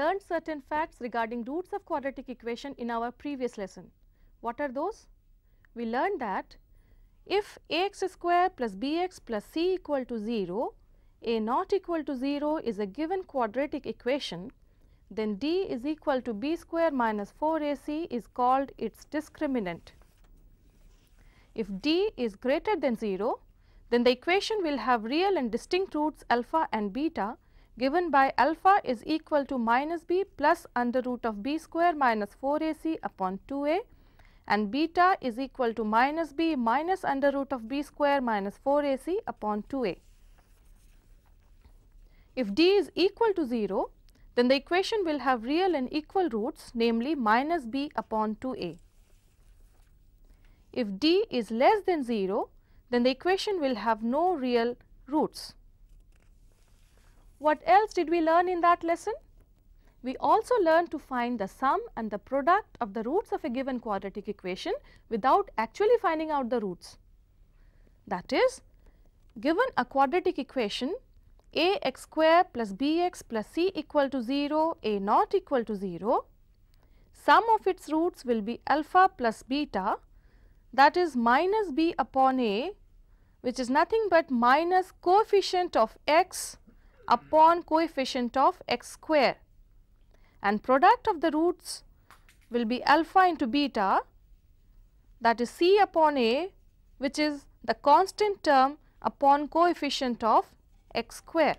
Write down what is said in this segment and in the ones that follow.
Learned certain facts regarding roots of quadratic equation in our previous lesson. What are those? We learned that if ax square plus bx plus c equal to 0, a not equal to 0 is a given quadratic equation, then d is equal to b square minus 4ac is called its discriminant. If d is greater than 0, then the equation will have real and distinct roots alpha and beta given by alpha is equal to minus b plus under root of b square minus 4ac upon 2a and beta is equal to minus b minus under root of b square minus 4ac upon 2a. If d is equal to 0, then the equation will have real and equal roots namely minus b upon 2a. If d is less than 0, then the equation will have no real roots. What else did we learn in that lesson? We also learned to find the sum and the product of the roots of a given quadratic equation without actually finding out the roots. That is, given a quadratic equation a x square plus b x plus c equal to 0, a not equal to 0, sum of its roots will be alpha plus beta that is minus b upon a which is nothing but minus coefficient of x upon coefficient of x square and product of the roots will be alpha into beta that is c upon a which is the constant term upon coefficient of x square.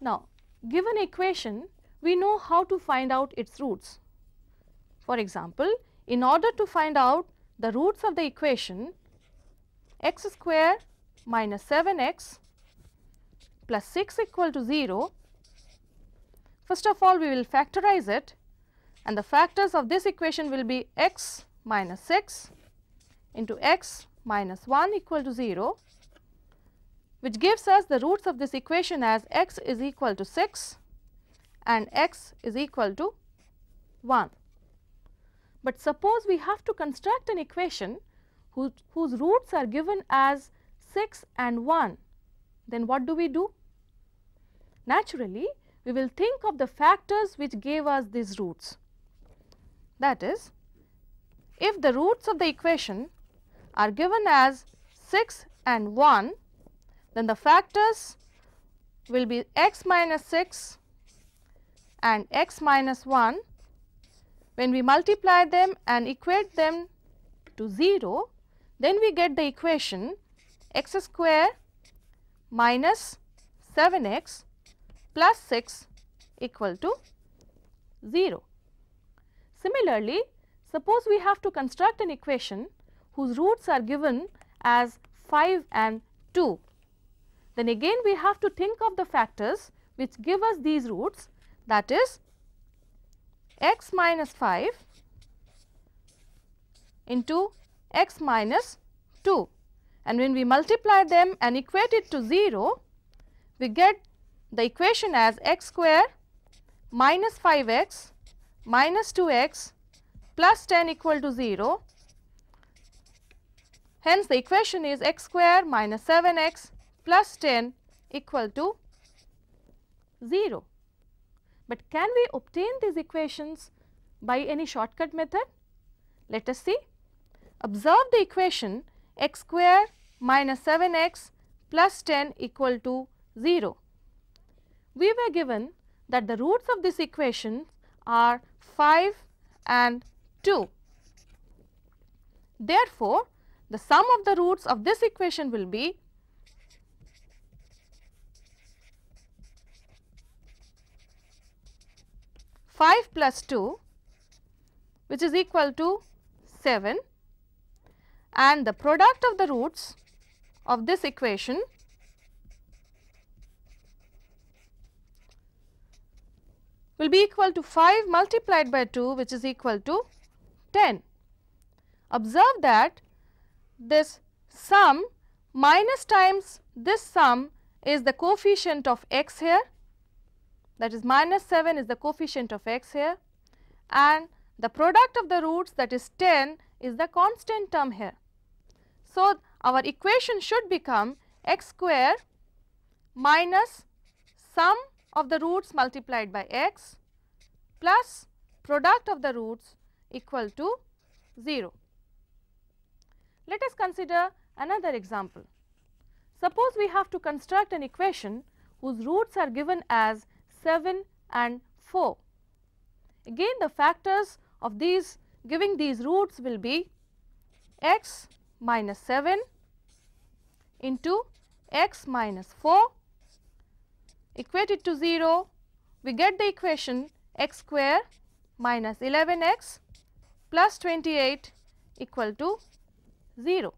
Now, given equation we know how to find out its roots. For example, in order to find out the roots of the equation x square minus 7 x plus 6 equal to 0, first of all we will factorize it and the factors of this equation will be x minus 6 into x minus 1 equal to 0 which gives us the roots of this equation as x is equal to 6 and x is equal to 1. But suppose we have to construct an equation whose, whose roots are given as 6 and 1, then what do we do? Naturally, we will think of the factors which gave us these roots. That is, if the roots of the equation are given as 6 and 1, then the factors will be x minus 6 and x minus 1. When we multiply them and equate them to 0, then we get the equation x square minus 7 x plus 6 equal to 0. Similarly, suppose we have to construct an equation whose roots are given as 5 and 2 then again we have to think of the factors which give us these roots that is x minus 5 into x minus 2 and when we multiply them and equate it to 0 we get the equation as x square minus 5x minus 2x plus 10 equal to 0. Hence, the equation is x square minus 7x plus 10 equal to 0. But can we obtain these equations by any shortcut method? Let us see. Observe the equation x square minus 7x plus 10 equal to 0. We were given that the roots of this equation are 5 and 2. Therefore, the sum of the roots of this equation will be 5 plus 2 which is equal to 7 and the product of the roots of this equation will be equal to 5 multiplied by 2 which is equal to 10. Observe that this sum minus times this sum is the coefficient of x here that is minus 7 is the coefficient of x here and the product of the roots that is 10 is the constant term here. So, our equation should become x square minus sum of the roots multiplied by x plus product of the roots equal to 0. Let us consider another example. Suppose we have to construct an equation whose roots are given as 7 and 4. Again the factors of these giving these roots will be x minus 7 into x minus 4 equated to 0 we get the equation x square minus 11 x plus 28 equal to 0.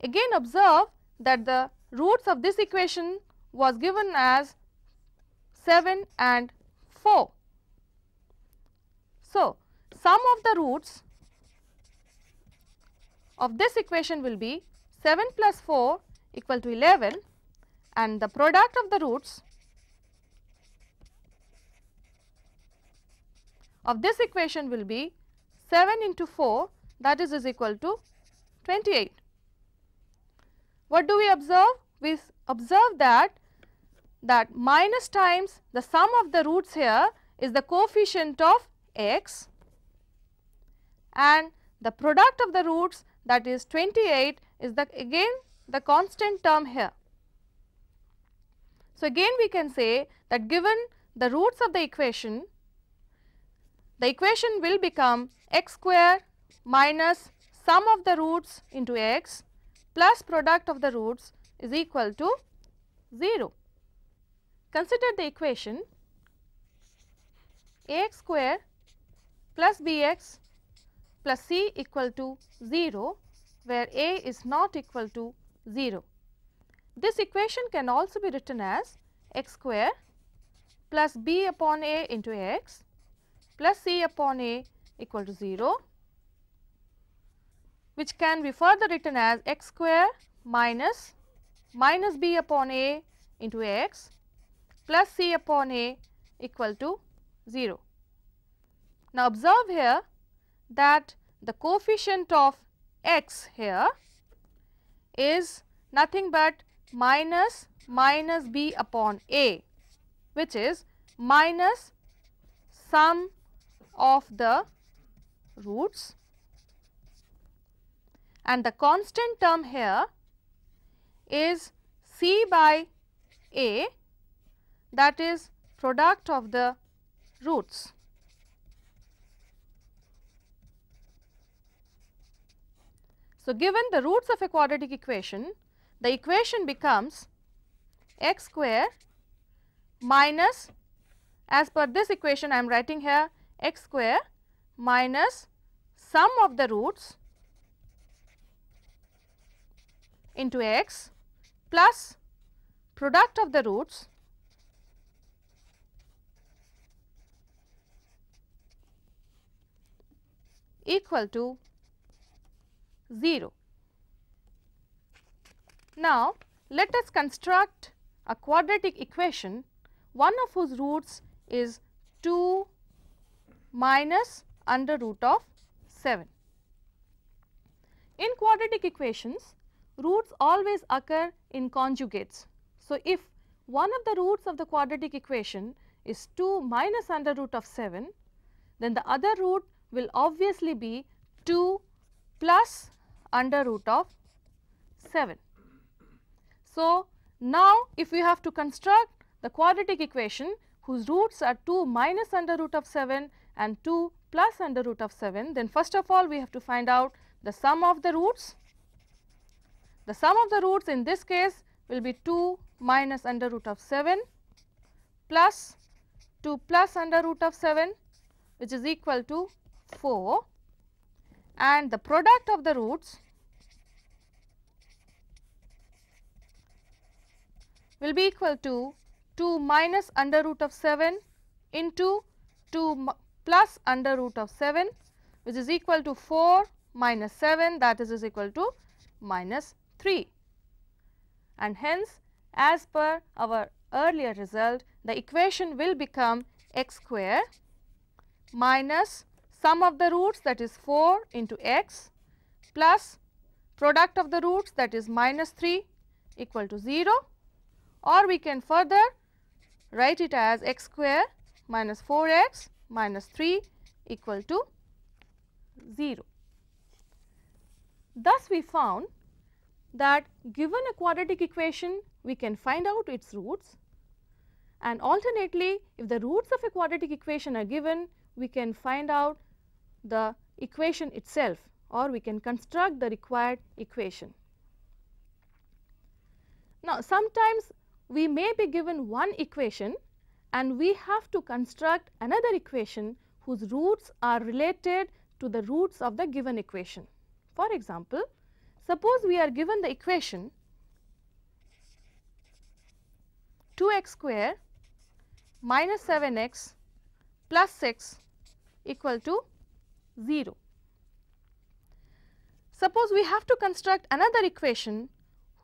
Again observe that the roots of this equation was given as 7 and 4. So, sum of the roots of this equation will be 7 plus 4 equal to 11 and the product of the roots of this equation will be 7 into 4 that is is equal to 28. What do we observe? We observe that that minus times the sum of the roots here is the coefficient of x and the product of the roots that is 28 is the again the constant term here. So, again we can say that given the roots of the equation, the equation will become x square minus sum of the roots into x plus product of the roots is equal to 0. Consider the equation ax square plus bx plus c equal to 0 where a is not equal to 0. This equation can also be written as x square plus b upon a into x plus c upon a equal to 0 which can be further written as x square minus minus b upon a into x plus c upon a equal to 0. Now, observe here that the coefficient of x here is nothing but minus minus b upon a which is minus sum of the roots and the constant term here is c by a that is product of the roots. So, given the roots of a quadratic equation, the equation becomes x square minus as per this equation I am writing here x square minus sum of the roots into x plus product of the roots equal to 0. Now, let us construct a quadratic equation one of whose roots is 2 minus under root of 7. In quadratic equations, roots always occur in conjugates. So, if one of the roots of the quadratic equation is 2 minus under root of 7, then the other root will obviously be 2 plus under root of 7. So, now if we have to construct the quadratic equation whose roots are 2 minus under root of 7 and 2 plus under root of 7, then first of all we have to find out the sum of the roots. The sum of the roots in this case will be 2 minus under root of 7 plus 2 plus under root of 7 which is equal to 4 and the product of the roots will be equal to 2 minus under root of 7 into 2 plus under root of 7 which is equal to 4 minus 7 that is, is equal to minus 3 and hence as per our earlier result the equation will become x square minus sum of the roots that is 4 into x plus product of the roots that is minus 3 equal to 0 or we can further write it as x square minus 4 x minus 3 equal to 0. Thus, we found that given a quadratic equation we can find out its roots and alternately if the roots of a quadratic equation are given we can find out the equation itself or we can construct the required equation. Now, sometimes we may be given one equation and we have to construct another equation whose roots are related to the roots of the given equation. For example, suppose we are given the equation 2x square minus 7x plus 6 equal to 0. Suppose we have to construct another equation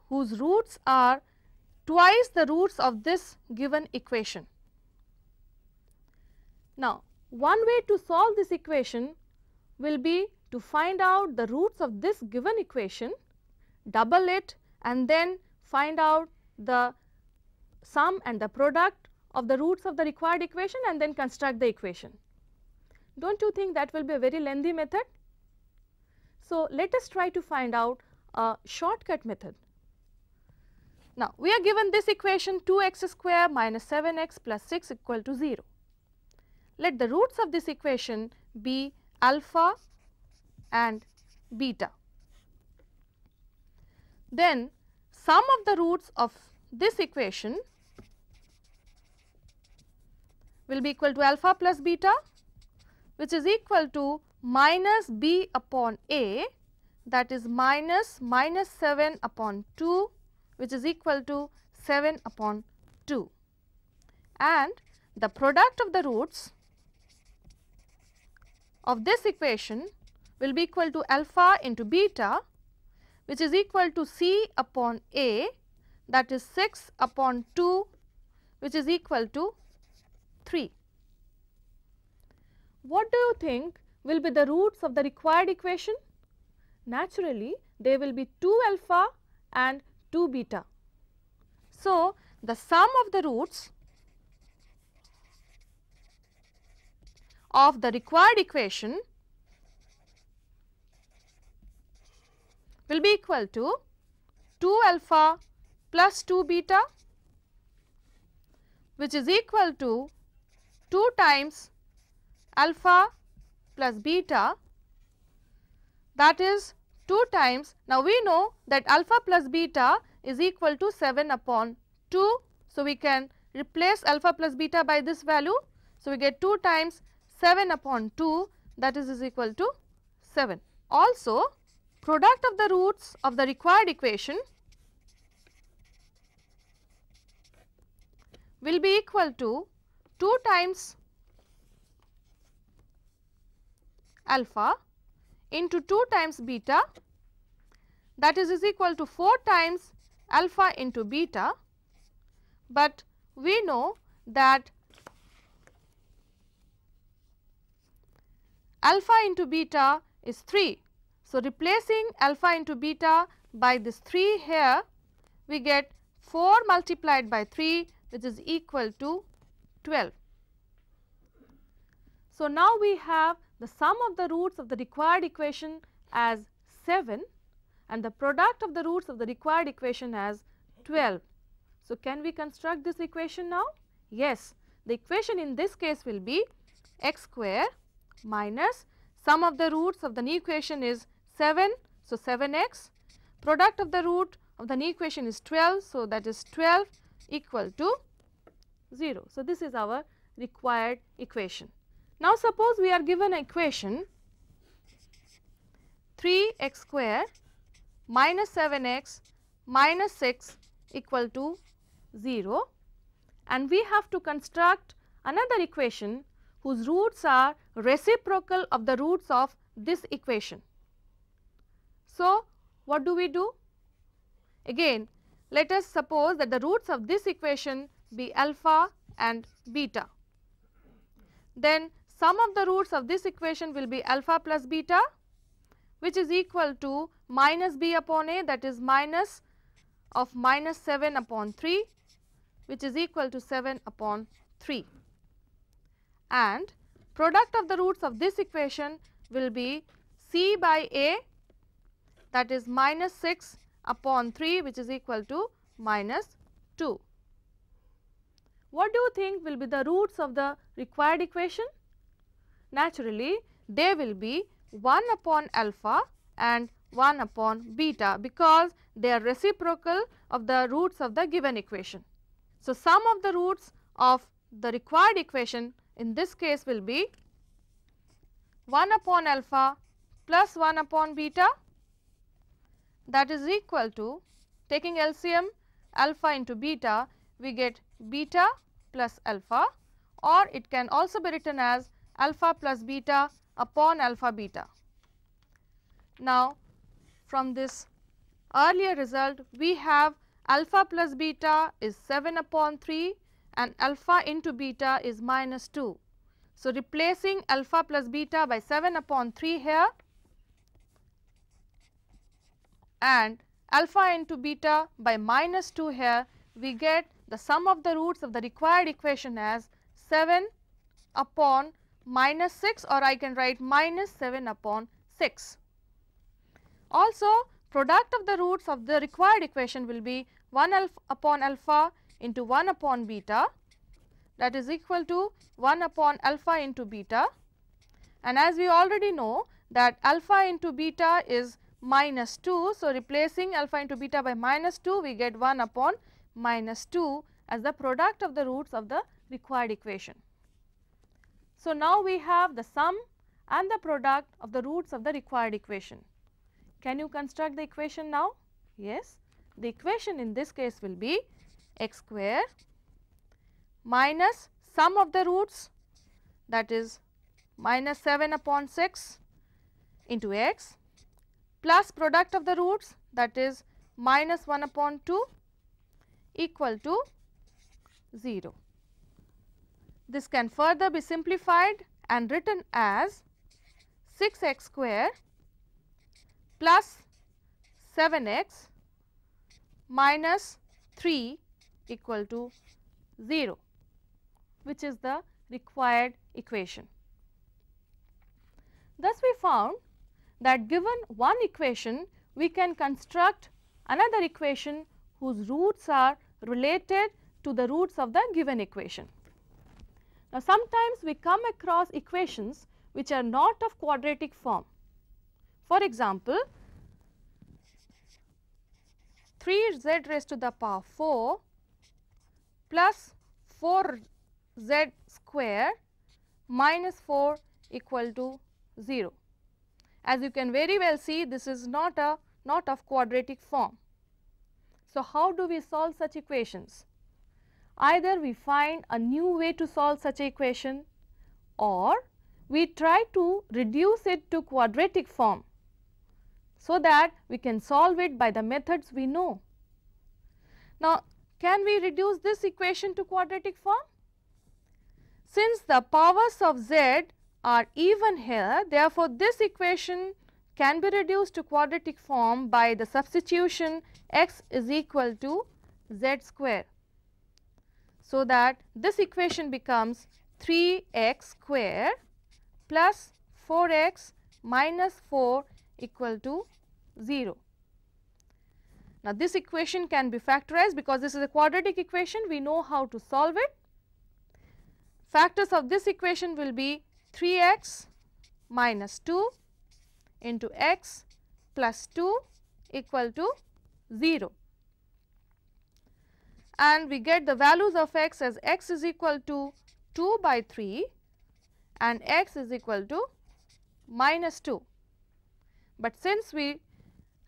whose roots are twice the roots of this given equation. Now, one way to solve this equation will be to find out the roots of this given equation, double it and then find out the sum and the product of the roots of the required equation and then construct the equation. Do not you think that will be a very lengthy method? So, let us try to find out a shortcut method. Now, we are given this equation 2x square minus 7x plus 6 equal to 0. Let the roots of this equation be alpha and beta. Then sum of the roots of this equation will be equal to alpha plus beta which is equal to minus b upon a that is minus minus 7 upon 2 which is equal to 7 upon 2 and the product of the roots of this equation will be equal to alpha into beta which is equal to c upon a that is 6 upon 2 which is equal to 3. What do you think will be the roots of the required equation? Naturally, they will be 2 alpha and 2 beta. So, the sum of the roots of the required equation will be equal to 2 alpha plus 2 beta which is equal to 2 times alpha plus beta that is 2 times. Now, we know that alpha plus beta is equal to 7 upon 2. So, we can replace alpha plus beta by this value. So, we get 2 times 7 upon 2 that is, is equal to 7. Also, product of the roots of the required equation will be equal to 2 times alpha into 2 times beta that is is equal to 4 times alpha into beta, but we know that alpha into beta is 3. So, replacing alpha into beta by this 3 here we get 4 multiplied by 3 which is equal to 12. So, now we have the sum of the roots of the required equation as 7 and the product of the roots of the required equation as 12. So, can we construct this equation now? Yes, the equation in this case will be x square minus sum of the roots of the new equation is 7. So, 7x product of the root of the new equation is 12. So, that is 12 equal to 0. So, this is our required equation. Now, suppose we are given equation 3 x square minus 7 x minus 6 equal to 0 and we have to construct another equation whose roots are reciprocal of the roots of this equation. So, what do we do? Again let us suppose that the roots of this equation be alpha and beta. Then sum of the roots of this equation will be alpha plus beta which is equal to minus b upon a that is minus of minus 7 upon 3 which is equal to 7 upon 3 and product of the roots of this equation will be c by a that is minus 6 upon 3 which is equal to minus 2. What do you think will be the roots of the required equation? Naturally, they will be 1 upon alpha and 1 upon beta because they are reciprocal of the roots of the given equation. So, sum of the roots of the required equation in this case will be 1 upon alpha plus 1 upon beta that is equal to taking LCM alpha into beta we get beta plus alpha or it can also be written as alpha plus beta upon alpha beta. Now, from this earlier result we have alpha plus beta is 7 upon 3 and alpha into beta is minus 2. So, replacing alpha plus beta by 7 upon 3 here and alpha into beta by minus 2 here we get the sum of the roots of the required equation as 7 upon minus 6 or I can write minus 7 upon 6. Also product of the roots of the required equation will be 1 alpha upon alpha into 1 upon beta that is equal to 1 upon alpha into beta and as we already know that alpha into beta is minus 2. So, replacing alpha into beta by minus 2 we get 1 upon minus 2 as the product of the roots of the required equation. So, now we have the sum and the product of the roots of the required equation. Can you construct the equation now? Yes. The equation in this case will be x square minus sum of the roots that is minus 7 upon 6 into x plus product of the roots that is minus 1 upon 2 equal to 0. This can further be simplified and written as 6 x square plus 7 x minus 3 equal to 0 which is the required equation. Thus, we found that given one equation we can construct another equation whose roots are related to the roots of the given equation. Now, sometimes we come across equations which are not of quadratic form. For example, 3z raised to the power 4 plus 4z square minus 4 equal to 0. As you can very well see this is not a not of quadratic form. So, how do we solve such equations? Either we find a new way to solve such equation or we try to reduce it to quadratic form so that we can solve it by the methods we know. Now, can we reduce this equation to quadratic form? Since the powers of z are even here. Therefore, this equation can be reduced to quadratic form by the substitution x is equal to z square. So, that this equation becomes 3 x square plus 4 x minus 4 equal to 0. Now, this equation can be factorized because this is a quadratic equation we know how to solve it. Factors of this equation will be 3x minus 2 into x plus 2 equal to 0 and we get the values of x as x is equal to 2 by 3 and x is equal to minus 2. But since we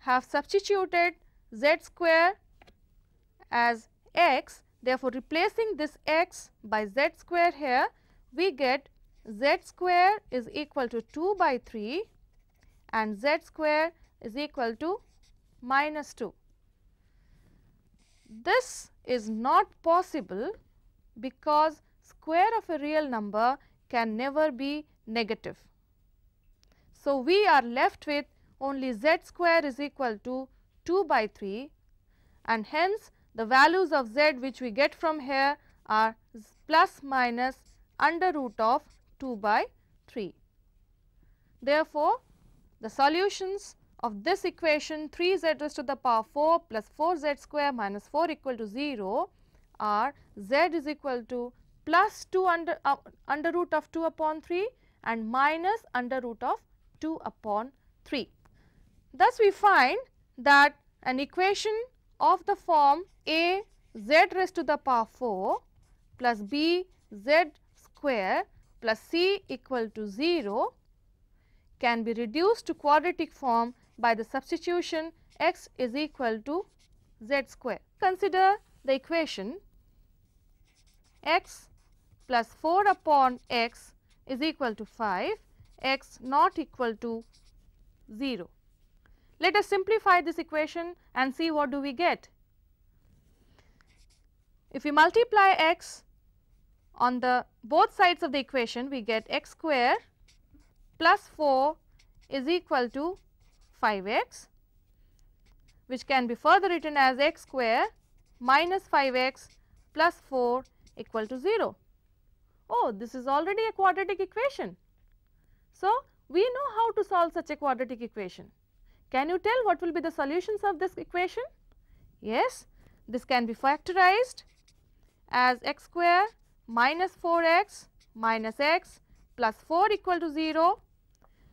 have substituted z square as x therefore, replacing this x by z square here we get z square is equal to 2 by 3 and z square is equal to minus 2. This is not possible because square of a real number can never be negative. So, we are left with only z square is equal to 2 by 3 and hence the values of z which we get from here are plus minus under root of 2 by 3. Therefore, the solutions of this equation 3 z raised to the power 4 plus 4 z square minus 4 equal to 0 are z is equal to plus 2 under, uh, under root of 2 upon 3 and minus under root of 2 upon 3. Thus, we find that an equation of the form a z raised to the power 4 plus b z square plus c equal to 0 can be reduced to quadratic form by the substitution x is equal to z square. Consider the equation x plus 4 upon x is equal to 5, x not equal to 0. Let us simplify this equation and see what do we get. If we multiply x on the both sides of the equation, we get x square plus 4 is equal to 5x which can be further written as x square minus 5x plus 4 equal to 0. Oh, this is already a quadratic equation. So, we know how to solve such a quadratic equation. Can you tell what will be the solutions of this equation? Yes, this can be factorized as x square minus 4x minus x plus 4 equal to 0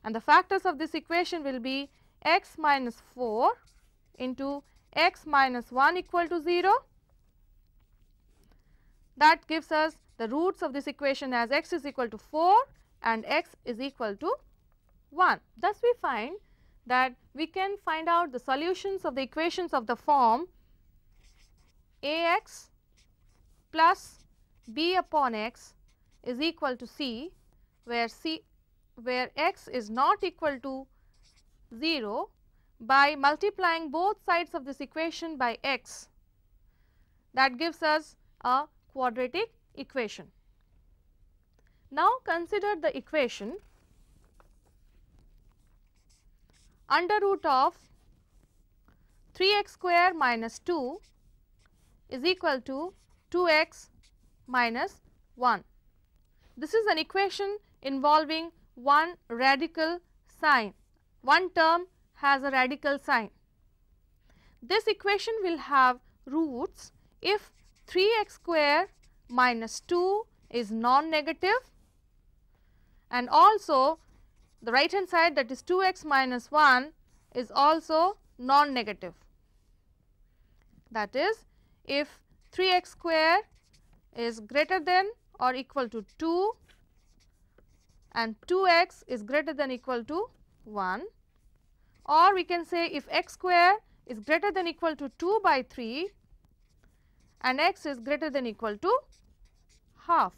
and the factors of this equation will be x minus 4 into x minus 1 equal to 0 that gives us the roots of this equation as x is equal to 4 and x is equal to 1. Thus, we find that we can find out the solutions of the equations of the form ax plus b upon x is equal to c where c where x is not equal to 0 by multiplying both sides of this equation by x that gives us a quadratic equation. Now, consider the equation under root of 3x square minus 2 is equal to 2x minus 1. This is an equation involving one radical sign, one term has a radical sign. This equation will have roots if 3x square minus 2 is non-negative and also the right hand side that is 2x minus 1 is also non-negative. That is if 3x square is greater than or equal to 2 and 2x is greater than or equal to 1 or we can say if x square is greater than equal to 2 by 3 and x is greater than equal to half.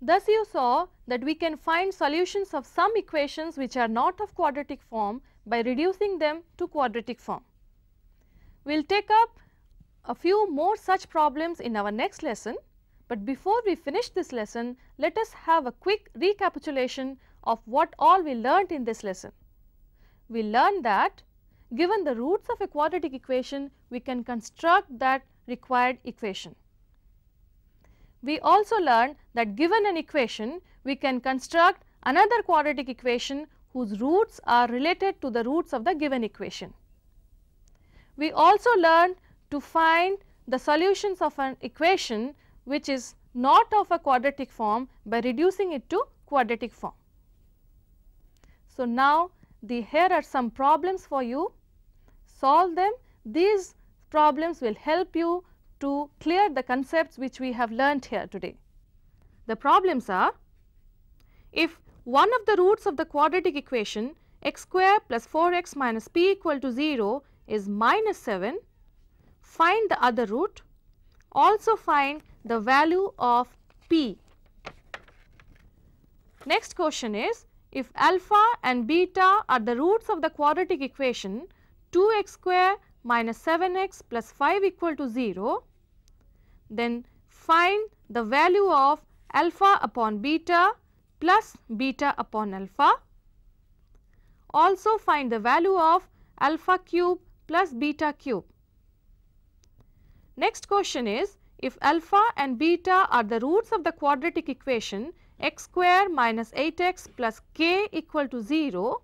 Thus, you saw that we can find solutions of some equations which are not of quadratic form by reducing them to quadratic form. We will take up a few more such problems in our next lesson, but before we finish this lesson, let us have a quick recapitulation of what all we learnt in this lesson. We learned that given the roots of a quadratic equation, we can construct that required equation. We also learned that given an equation, we can construct another quadratic equation whose roots are related to the roots of the given equation. We also learned to find the solutions of an equation which is not of a quadratic form by reducing it to quadratic form. So, now the here are some problems for you, solve them. These problems will help you to clear the concepts which we have learnt here today. The problems are if one of the roots of the quadratic equation x square plus 4x minus p equal to 0 is minus 7, find the other root, also find the value of p. Next question is if alpha and beta are the roots of the quadratic equation 2x square minus 7x plus 5 equal to 0, then find the value of alpha upon beta plus beta upon alpha. Also find the value of alpha cube plus beta cube. Next question is if alpha and beta are the roots of the quadratic equation x square minus 8x plus k equal to 0,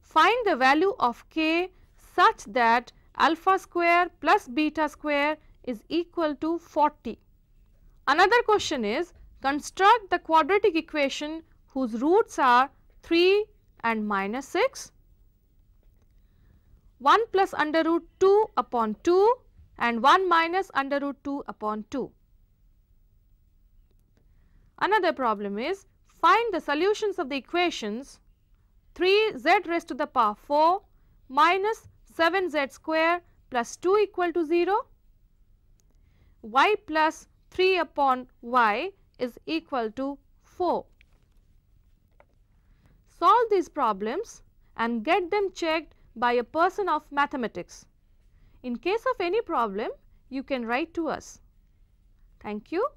find the value of k such that alpha square plus beta square is equal to 40. Another question is construct the quadratic equation whose roots are 3 and minus 6, 1 plus under root 2 upon 2 and 1 minus under root 2 upon 2. Another problem is find the solutions of the equations 3 z raised to the power 4 minus 7 z square plus 2 equal to 0, y plus 3 upon y is equal to 4. Solve these problems and get them checked by a person of mathematics. In case of any problem, you can write to us. Thank you.